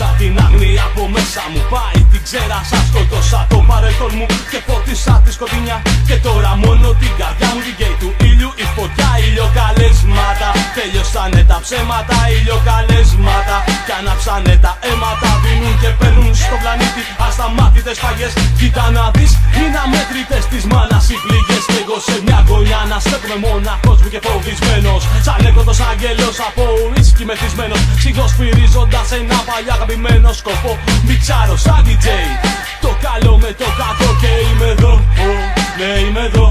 Έψαξα την άγνοια από μέσα μου. Πάει την ξέρασα σκοτώσα το παρελθόν μου Και φώτισα τη σκοτεινιά. Και τώρα μόνο την καρδιά μου Την γκέι του ήλιου η φωτιά. Ηλιοκαλέσματα Τέλειωσανε τα ψέματα. Ηλιοκαλέσματα Κι ανάψανε τα αίματα. Δίνουν και παίρνουν στο πλανήτη Ασταμάτητες φαγές. Κοίτα να δεις Είναι αμέτρητες της μάνας σε μια γωνιά να στέκομαι μόναχος μου και φοβισμένος. Σαν έκοτος άγγελος από ουίσκι μεθυσμένος. Ψυχοσφυρίζοντας ένα παλιά αγαπημένο σκοπό. Μιξάρω σαν DJ Το καλό με το κακό και είμαι εδώ. Ναι είμαι εδώ.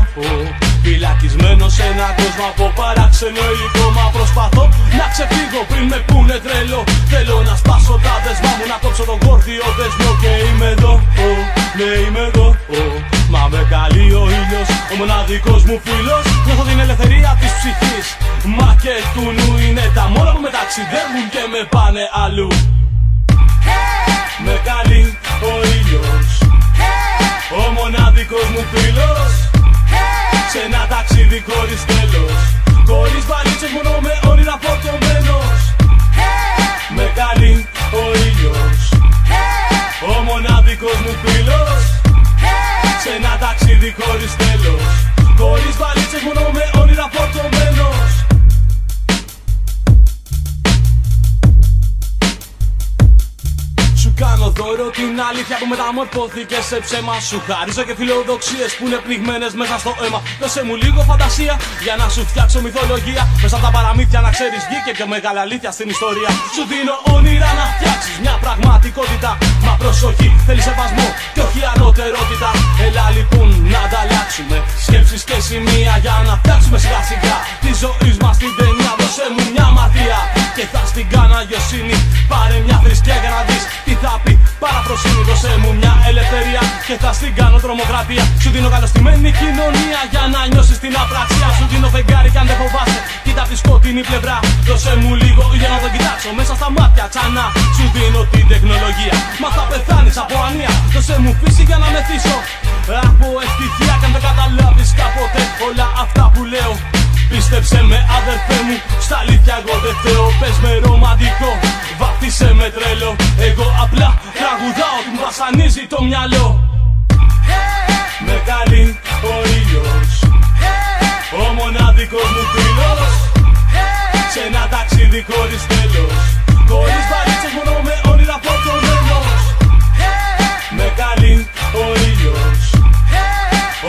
Φυλακισμένος σε έναν κόσμο από παράξενο υλικό. Μα προσπαθώ να ξεφύγω πριν με πούνε τρελό μοναδικός μου φίλος. Νιώθω την ελευθερία της ψυχής. Μα και του νου είναι τα μόνα που με ταξιδεύουν και με πάνε αλλού. Με καλεί ο ήλιος. Ο μοναδικός μου δώρο την αλήθεια που μεταμορφώθηκε σε ψέμα. Σου χάριζω και φιλοδοξίες που είναι πνιγμένες μέσα στο αίμα. Δώσε μου λίγο φαντασία για να σου φτιάξω μυθολογία. Μέσα από τα παραμύθια να ξέρεις γη και πιο μεγάλη αλήθεια στην ιστορία. Σου δίνω όνειρα να φτιάξεις μια πραγματικότητα. Μα προσοχή θέλει σεβασμό και όχι ανωτερότητα. Έλα λοιπόν να ανταλλάξουμε σκέψεις και σημεία Για να φτιάξουμε σιγά σιγά. Τη ζωή μας την ταινία Δώσε μου μια αμαρτία και θα στην κάνω αγιοσύνη Πάρε μια θρησκεία θα στην κάνω τρομοκρατία. Σου δίνω καλωστημένη κοινωνία Για να νιώσεις την απραξία. Σου δίνω φεγγάρι κι αν δεν φοβάσαι Κοίτα τη σκοτεινή πλευρά. Δώσε μου λίγο για να τον κοιτάξω Μέσα στα μάτια ξανά. Σου δίνω την τεχνολογία Μα θα πεθάνεις από ανία. Δώσε μου φύση για να μεθύσω. Από ευτυχία κι αν δεν καταλάβεις κάποτε Όλα αυτά που λέω. Πίστεψε με αδερφέ μου, στα αλήθεια εγώ δεν θεώ. Πες με ρομαντικό, βάφτισε με τρελό Εγώ απλά τραγουδάω που μου βασανίζει το μυαλό μοναδικός μου φίλος Σε ένα ταξίδι χωρίς τέλος. Χωρίς βαλίτσες μόνο με όνειρα φορτωμένος. Με καλεί ο ήλιος.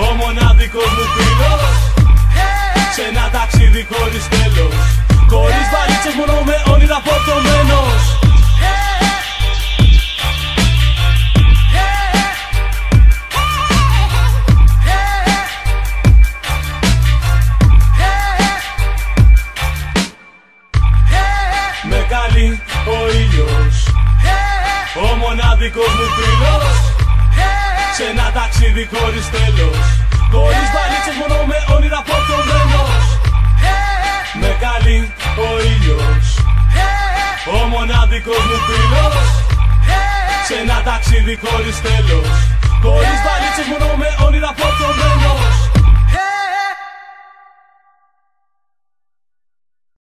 Ο μοναδικός μου φίλος σε ένα ταξίδι χωρίς τέλος Με καλεί ο ήλιος. Ο μοναδικός μου φίλος Σε ένα ταξίδι χωρίς τέλος. Χωρίς βαλίτσες μόνο με όνειρα φορτωμένος Με καλεί ο ήλιος. Ο μοναδικός μου φίλος Σε ένα ταξίδι χωρίς τέλος